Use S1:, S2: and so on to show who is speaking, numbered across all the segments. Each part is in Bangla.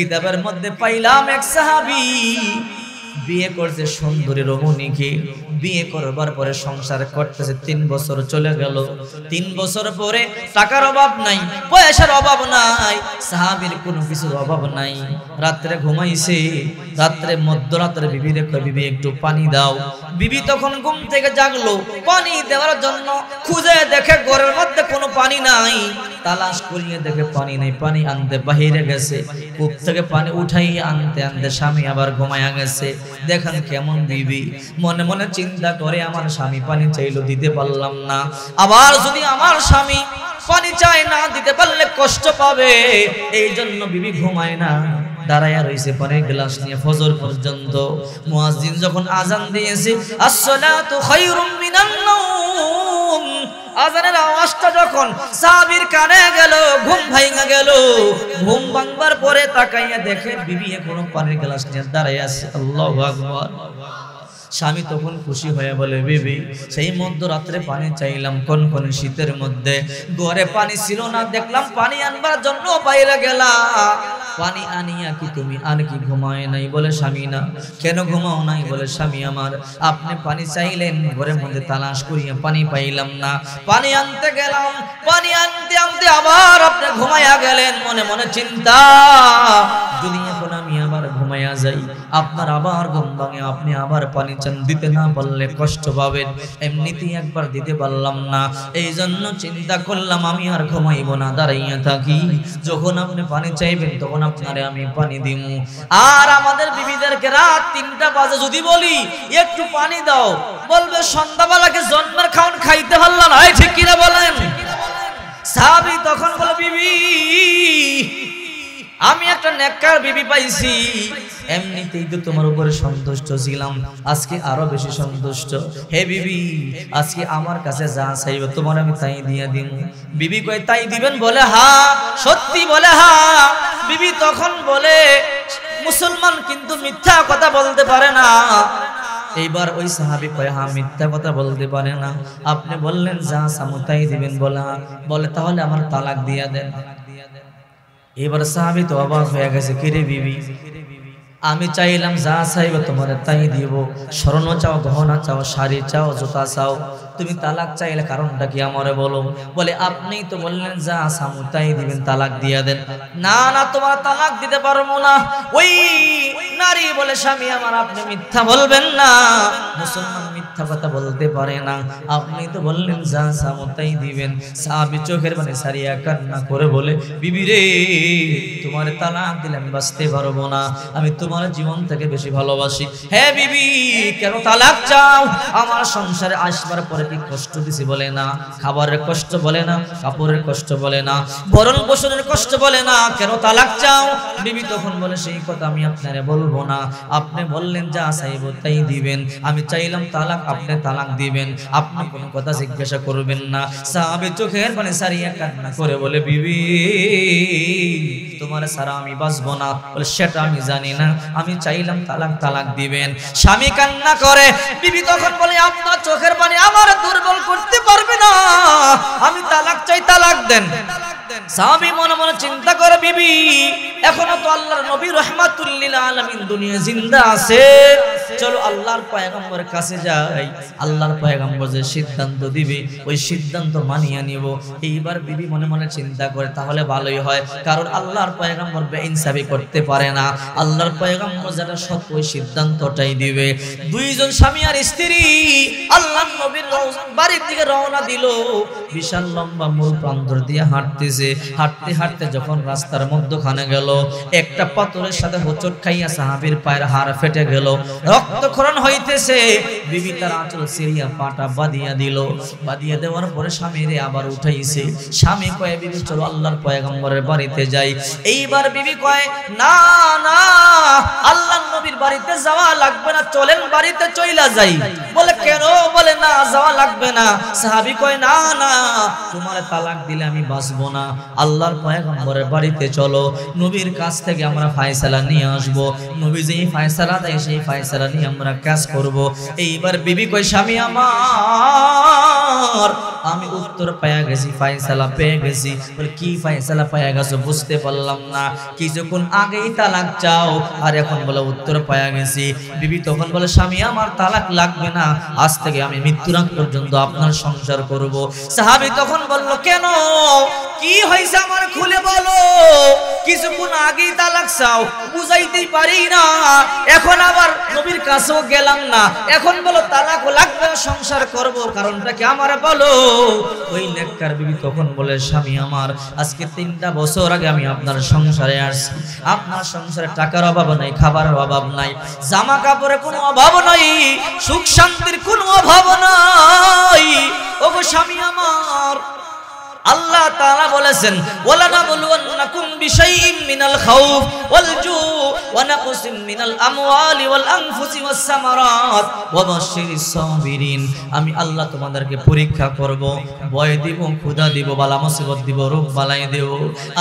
S1: কিতাবের মধ্যে পাইলাম এক সাহাবি, বিয়ে করছে সুন্দরী রমণীকে, বিয়ে করবার পরে সংসার করতেছে, তিন বছর চলে গেল। তিন বছর পরে টাকার অভাব নাই, পয়সার অভাব নাই, সাহাবির কোনো কিছুর অভাব নাই। রাত্রে ঘুমাইছে, রাত্রে মধ্যরাত্রে বিবি রেখে বিবি, একটু পানি দাও। বিবি তখন ঘুম থেকে জাগলো, পানি দেওয়ার জন্য খুঁজে দেখে ঘরের মধ্যে কোনো পানি নাই। তালাশ করিয়ে দেখে পানি নেই, পানি আনতে বাহিরে গেছে। কূপ থেকে পানি উঠাই আনতে আনতে স্বামী আবার ঘুমায়া গেছে। দেখেন কেমন বিবি। মনে মনে চিন্তা করে আমার স্বামী পানি চাইলো দিতে পারলাম না। আবার যদি আমার স্বামী পানি চায় না, দিতে পারলে কষ্ট পাবে। এই জন্য বিবি ঘুমায় না। দাঁড়াইয়া রয়েছে পরে গ্লাস নিয়ে ফজর পর্যন্ত। মুয়াজ্জিন যখন আজান দিয়েছে, আসসালাতু খায়রুম মিনান নাওম। আজানের আওয়াজটা যখন সাহাবীর কানে গেল, ঘুম ভাঙা গেল, ঘুম ভাঙবার পরে তাকাইয়া দেখে বিবি এখনও পানির গ্লাস নিয়ে দাঁড়াইয়া আছে। আল্লাহু আকবার। স্বামী তখন খুশি হয়ে বলে, বিবি, সেই মধ্যরাত্রে পানি চাইলাম, কোন কোন শীতের মধ্যে। ঘরে পানি ছিল না, দেখলাম পানি আনবার জন্য বাইরে গেলা পানি আনিয়া কি তুমি, আর কি ঘুমায় নাই বলে স্বামী না। কেন ঘুমাও নাই বলে স্বামী আমার। আপনি পানি চাইলেন, ঘরের মধ্যে তালাশ করিয়া পানি পাইলাম না। পানি আনতে গেলাম, পানি আনতে আনতে আবার আপনি ঘুমাইয়া গেলেন, মনে মনে চিন্তা। আবার ঘুমাইয়া যাই। আপনার আবার ঘুম ভাঙে, আপনি আবার পানি চান, দিতে না পারলে কষ্ট পাবেন। এমনিতেই একবার দিতে পারলাম না। এই জন্য চিন্তা করলাম, আমি আর ঘুমাইব না, দাঁড়াইয়া থাকি। যখন আপনি পানি চাইবেন, তখন আপনারে আমি পানি দিব আর আমাদের বিবিদেরকে রাত তিনটা বাজে যদি বলি, একটু পানি দাও। বলবে, সন্ধ্যাবেলাকে জন্মের খাওয়ান একটা নেককার বিবি পাইছি। এমনিতেই তো তোমার উপরে সন্তুষ্ট ছিলাম। আজকে আরও বেশি সন্তুষ্ট। হে বিবি, আজকে আমার কাছে যা চাইবে তোমার আমি তাই দিয়ে দিন বিবি কয়, তাই দিবেন বলে হা, সত্যি বলে হা। বিবি তখন বলে, মুসলমান কিন্তু মিথ্যা কথা বলতে পারে না। এইবার ওই সাহাবি কয় হ্যাঁ মিথ্যা কথা বলতে পারে না। আপনি বললেন, যা সামুতাই দিবেন বলা বলে, তাহলে আমার তালাক দিয়া দেন। এবার সাহাবি তো অবাক হয়ে গেছে কিরে বিবি? আমি চাইলাম যা চাইবে তোমার তাই দিব। স্বর্ণ চাও, গহনা চাও, শাড়ি চাও, জুতা চাও। তুমি তালাক চাইলে কারণটা কি আমারে বলো? বলে, আপনি তো বললেন যা সামু তাই দিবেন, তালাক দিয়া দেন। না না, তোমার তালাক দিতে পারব না। ওই নারী বলে স্বামী আমার, আপনি মিথ্যা বলবেন না। মুসলমান মিথ্যা কথা বলতে পারে না। আপনি তো বললেন, যা সামু তাই দিবেন। সাহাবি চোখের মানে সারিয়া কান্না করে বলে, বিবি রে, তোমার তালাক দিলে আমি বাঁচতে পারব না। আমি তোমার জীবন থেকে বেশি ভালোবাসি। হ্যাঁ বিবি, কেন তালাক চাও? আমার সংসারে আসবার পরে কি কষ্ট দিছি বলে না। খাবারের কষ্ট বলে না, কাপড়ের কষ্ট বলে না, ভরণ পোষণের কষ্ট বলে না। কেন তালাক চাও? বিবি তখন বলে, সেই কথা আমি আপনারে বলব না। আপনি বললেন, যা চাইব তাই দিবেন। আমি চাইলাম তালাক আপনি তালাক দিবেন, আপনি কোনো কথা জিজ্ঞাসা করবেন না। সাহাবে চোখের মানে সারিয়া কান্না করে বলে, বিবি, তোমার সারা আমি বাঁচবো না। বলে, সেটা আমি জানি না। আমি চাইলাম তালাক তালাক দিবেন। স্বামী কান্না করে। বিবি তখন বলে, আপনার চোখের পানি আমার দুর্বল করতে পারবে না। আমি তালাক চাই, তালাক দেন। স্বামী মনে মনে চিন্তা করে, বিবি, এখনও তো আল্লাহর নবী রহমাতুল্লিল আলামিন দুনিয়া জিন্দা আছে। চলো আল্লাহর পয়গম্বরের কাছে যাই। আল্লাহর পয়গম্বর যে সিদ্ধান্ত দিবে, ওই সিদ্ধান্ত মানিয়ে নিব। এইবার বিবি মনে মনে চিন্তা করে, তাহলে ভালোই হয়। কারণ আল্লাহর পয়গম্বর বেইনসাফি করতে পারে না। আল্লাহর পয়গম্বর যেটা সত্য, ওই সিদ্ধান্তটাই দিবে। দুইজন স্বামী আর স্ত্রী আল্লাহর নবীর বাড়ির দিকে রওনা দিল। বিশাল লম্বা মূল প্রান্তর দিয়ে হাঁটতেছে। হাঁটতে হাঁটতে যখন রাস্তার মধ্যখানে গেল, একটা পাথরের সাথে হোঁচট খাইয়া সাহাবীর পায়ের হাড় ফেটে গেল। রক্তক্ষরণ হইতেছে। বিবি তার আঁচল সিরিয়া পাটা বাদিয়া দিল। বাদিয়া দেওয়ার পরে স্বামীরে আবার উঠাইছে। স্বামী কয়ে, বিবি, চলো আল্লাহর পয়গম্বরের বাড়িতে যাই। এইবার বিবি কয়, না না, আল্লাহর নবীর বাড়িতে যাওয়া লাগবে না, চলেন বাড়িতে চইলা যাই। বলে, কেন? বলে, না, যাওয়া লাগবে না। সাহাবী কয়, না না, তোমার তালাক দিলে আমি বাঁচবো না। আল্লাহর পয়গম্বরের বাড়িতে চলো, নবীর কাছ থেকে আমরা ফায়সালা নিয়ে আসব। নবী যেই ফায়সালা দেয়, সেই ফায়সালা নিয়ে আমরা কাজ করব। এইবার বিবি কয়, স্বামী আমার, আমি উত্তর পাইয়া গেছি ফাইসালা পেয়ে গেছি। বলে, কি ফাইসালা পাইয়া গেছো বুঝতে পারলাম না। কিছুক্ষণ আগেই তালাক চাও, আর এখন বলে, উত্তর পাইয়া গেছি। বিবি তখন বলে, স্বামী, আমার তালাক লাগবে না। আজ থেকে আমি মৃত্যুর আগ পর্যন্ত আপনার সংসার করব। সাহাবি তখন বলল, কেন? কি হয়েছে আমার খুলে বলো। কিছুক্ষণ আগেই তালাক চাও, বুঝাইতেই পারি না। এখন আবার নবীর কাছেও গেলাম না। এখন বলো, তালাক লাগবে সংসার করব। কারণটা কি আমার বলো? ওই নেককার বিবি তখন বলে, স্বামী আমার, আজকে তিনটা বছর আগে আমি আপনার সংসারে আসছি। আপনার সংসারে টাকার অভাব নাই, খাবারের অভাব নাই। জামা কাপড়ের কোনো অভাব নাই সুখ শান্তির কোনো অভাব নাই। ওগো স্বামী আমার আল্লাহ তাআলা বলেছেন ওয়ালা নাবলুওয়ান্নাকুম বিশাইইম মিনাল খাউফ ওয়াল জু ওয়া নাকসিম মিনাল আমওয়ালি ওয়াল আনফুসি ওয়াস সামারাত ওয়া বাশশিরিস সাবিরিন। আমি আল্লাহ তোমাদেরকে পরীক্ষা করব, ভয় দিব, ক্ষুধা দিব, বালা মুসিবত দিব, রোগ বালাই দেব।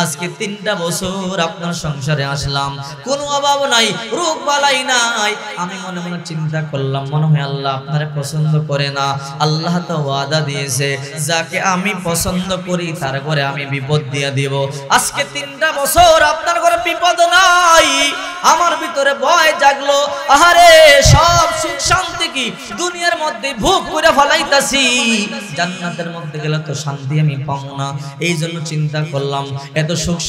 S1: আজকে তিনটা বছর আপনার সংসারে আসলাম, কোনো অভাব নাই, রোগ বালাই নাই। আমি মনে মনে চিন্তা করলাম, মনে হয় আল্লাহ আপনারে পছন্দ করে না। আল্লাহ তো ওয়াদা দিয়েছে, যাকে আমি পছন্দ করি তার ঘরে আমি বিপদ দিয়ে দিব। আজকে তিনটা বছর আপনার ঘরে বিপদ নাই। আমার ভিতরে ভয় জাগলো। আহারে, সব সুখ শান্তি কি? দুনিয়ার মধ্যে ভোগ করে ফলাইতাছি। জান্নাতের মধ্যে গেলে তো শান্তি আমি পাবো না। এই জন্য চিন্তা করলাম, এত সুখ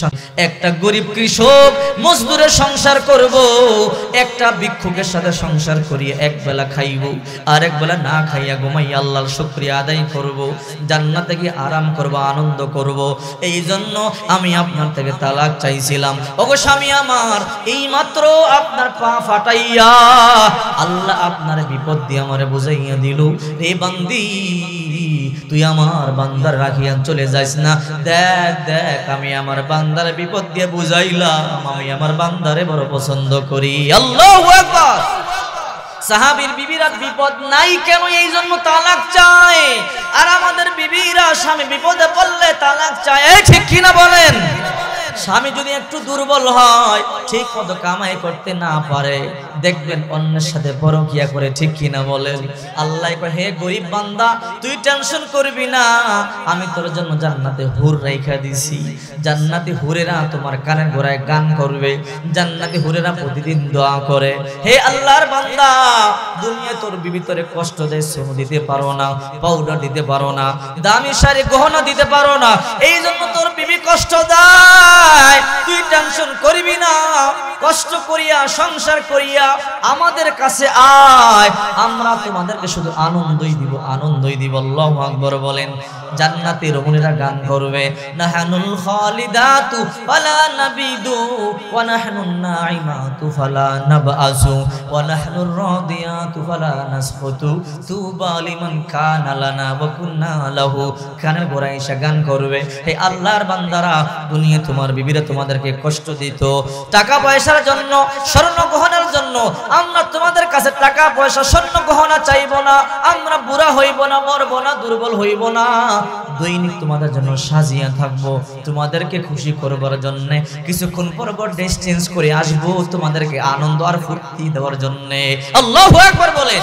S1: একটা গরিব কৃষক মজদুরের সংসার করব, একটা ভিক্ষুকের সাথে সংসার করিয়ে এক বেলা খাইব, আর এক বেলা না খাইয়া ঘুমাই আল্লাহর শুক্রিয়া আদায় করব, জান্নাতে গিয়ে আরাম করব, আনন্দ করব। এই জন্য আমি আপনার থেকে তালাক চাইছিলাম। ওগো স্বামী আমার এই মাত্র আপনার পা ফাটাইয়া আল্লাহ আপনার বিপদ দিয়ে আমারে বুঝাইয়া দিল রে বান্দি, তুই আমার বান্দার রাখিয়া চলে যাইস না। দেখ দেখ, আমি আমার বান্দার বিপদ দিয়ে বুঝাইলাম, আমি আমার বান্দারে বড় পছন্দ করি। আল্লাহু সাহাবীর বিবিরা বিপদ নাই কেন? এই জন্য তালাক চায়। আর আমাদের বিবিরা স্বামী বিপদে পড়লে তালাক চায়। ঠিক কিনা বলেন? স্বামী যদি একটু দুর্বল হয়, ঠিক মতো কামাই করতে না পারে। দেখবেন অন্যের সাথে পরকিয়া করে ঠিক কিনা বলেন। আল্লাহ হে গরিব বান্দা, তুই টেনশন করবি না। আমি তোর জন্য জান্নাতে হুর রেখা দিছি। জান্নাতি হুরেরা তোমার কানের গোড়ায় গান করবে। জান্নাতি হুরেরা প্রতিদিন দোয়া করে। হে আল্লাহর বান্দা, দুনিয়া তোর বিবি তোরে কষ্ট দেয়, শ্রম দিতে পারো না পাউডার দিতে পারো না, দামি শাড়ি গহনা দিতে পারো না। এই জন্য তোর বিবি কষ্ট দেয়। তুই টেনশন করবি না। কষ্ট করিয়া, সংসার করিয়া আমাদের কাছে আয়। আমরা তোমাদেরকে শুধু আনন্দই দিব আনন্দই দিব। বলেন, জান্নাতে রমণীরা গান করবে, নাহানুল খালিদাতু ফালা নাবিদু, ওয়া নাইমাতু ফালা নাবআসু, ওয়া রাদিয়াতু ফালা তুবা লিমান কানা লানা ওয়া কুন্না লাহু। কানের গোড়ায় গান করবে, হে আল্লাহর বান্দারা, দুনিয়া তোমার বিবিরা তোমাদেরকে কষ্ট দিত। টাকা পয়সার জন্য, স্বর্ণ গহনার জন্য। আমরা তোমাদের কাছে টাকা পয়সা, স্বর্ণ গহনা চাইব না। আমরা বুড়া হইব না, মরবো না, দুর্বল হইব না। দৈনিক তোমাদের জন্য সাজিয়া থাকব। তোমাদেরকে খুশি করবার জন্য, কিছুক্ষণ পর পর ড্রেস চেঞ্জ করে আসব তোমাদেরকে আনন্দ আর ফুর্তি দেওয়ার জন্য। আল্লাহু আকবার বলেন।